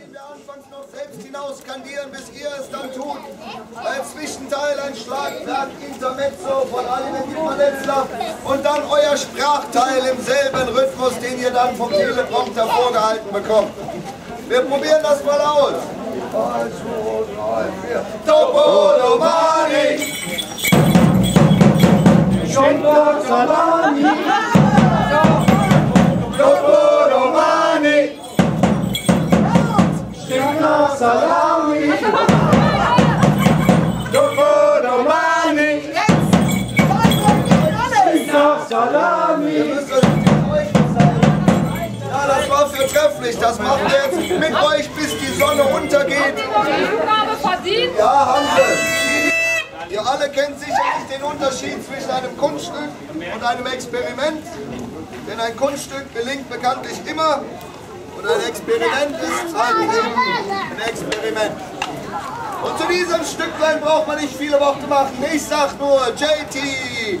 den wir anfangs noch selbst hinaus skandieren, bis ihr es dann tut. Ein Zwischenteil, ein Schlagwerk, Intermezzo von Alimenti Panetzler und dann euer Sprachteil im selben Rhythmus, den ihr dann vom Teleprompter vorgehalten bekommt. Wir probieren das mal aus. 1, 2, 3, 4. Toponomani! Schontag Salami! Vortrefflich. Das machen wir jetzt mit euch, bis die Sonne untergeht. Ja, haben sie. Ihr alle kennt sicherlich den Unterschied zwischen einem Kunststück und einem Experiment. Denn ein Kunststück gelingt bekanntlich immer und ein Experiment ist halt eben ein Experiment. Und zu diesem Stücklein braucht man nicht viele Worte machen. Ich sag nur JT.